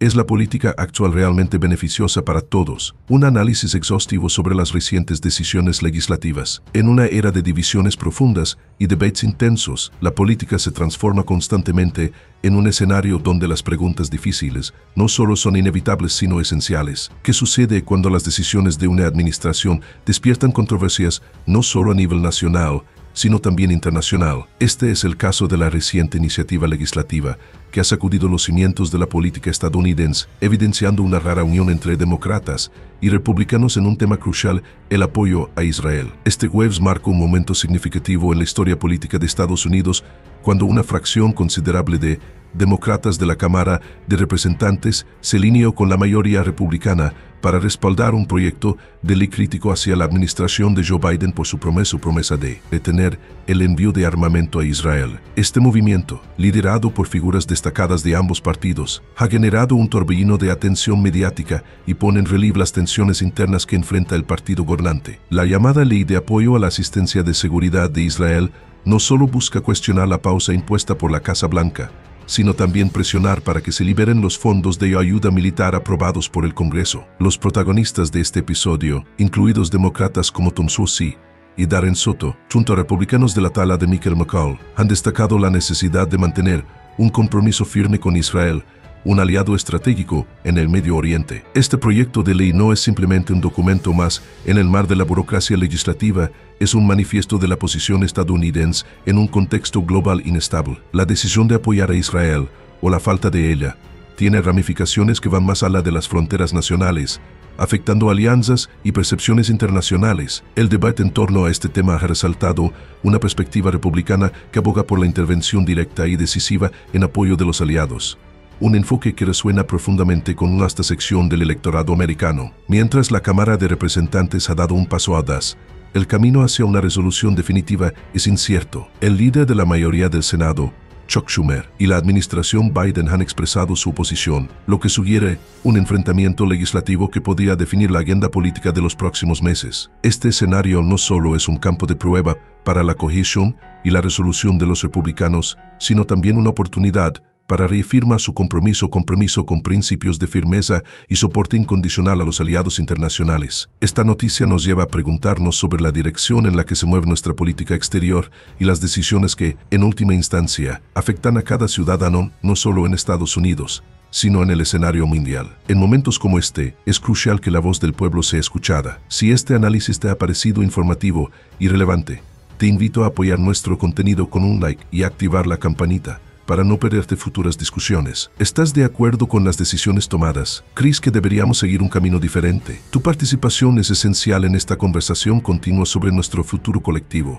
¿Es la política actual realmente beneficiosa para todos? Un análisis exhaustivo sobre las recientes decisiones legislativas. En una era de divisiones profundas y debates intensos, la política se transforma constantemente en un escenario donde las preguntas difíciles no solo son inevitables sino esenciales. ¿Qué sucede cuando las decisiones de una administración despiertan controversias no solo a nivel nacional, sino también internacional. Este es el caso de la reciente iniciativa legislativa que ha sacudido los cimientos de la política estadounidense, evidenciando una rara unión entre demócratas y republicanos en un tema crucial, el apoyo a Israel. Este jueves marca un momento significativo en la historia política de Estados Unidos cuando una fracción considerable de demócratas de la Cámara de Representantes se alineó con la mayoría republicana para respaldar un proyecto de ley crítico hacia la administración de Joe Biden por su promesa, de detener el envío de armamento a Israel. Este movimiento, liderado por figuras destacadas de ambos partidos, ha generado un torbellino de atención mediática y pone en relieve las tensiones internas que enfrenta el partido gobernante. La llamada Ley de Apoyo a la Asistencia de Seguridad de Israel no solo busca cuestionar la pausa impuesta por la Casa Blanca, sino también presionar para que se liberen los fondos de ayuda militar aprobados por el Congreso. Los protagonistas de este episodio, incluidos demócratas como Tom Susi y Darren Soto, junto a republicanos de la tala de Michael McCall, han destacado la necesidad de mantener un compromiso firme con Israel un aliado estratégico en el Medio Oriente. Este proyecto de ley no es simplemente un documento más en el mar de la burocracia legislativa, es un manifiesto de la posición estadounidense en un contexto global inestable. La decisión de apoyar a Israel, o la falta de ella, tiene ramificaciones que van más allá de las fronteras nacionales, afectando alianzas y percepciones internacionales. El debate en torno a este tema ha resaltado una perspectiva republicana que aboga por la intervención directa y decisiva en apoyo de los aliados un enfoque que resuena profundamente con una sección del electorado americano. Mientras la Cámara de Representantes ha dado un paso audaz, el camino hacia una resolución definitiva es incierto. El líder de la mayoría del Senado, Chuck Schumer, y la administración Biden han expresado su oposición, lo que sugiere un enfrentamiento legislativo que podría definir la agenda política de los próximos meses. Este escenario no solo es un campo de prueba para la cohesión y la resolución de los republicanos, sino también una oportunidad para reafirmar su compromiso compromiso con principios de firmeza y soporte incondicional a los aliados internacionales. Esta noticia nos lleva a preguntarnos sobre la dirección en la que se mueve nuestra política exterior y las decisiones que, en última instancia, afectan a cada ciudadano no solo en Estados Unidos, sino en el escenario mundial. En momentos como este, es crucial que la voz del pueblo sea escuchada. Si este análisis te ha parecido informativo y relevante, te invito a apoyar nuestro contenido con un like y activar la campanita para no perderte futuras discusiones. ¿Estás de acuerdo con las decisiones tomadas? ¿Crees que deberíamos seguir un camino diferente? Tu participación es esencial en esta conversación continua sobre nuestro futuro colectivo.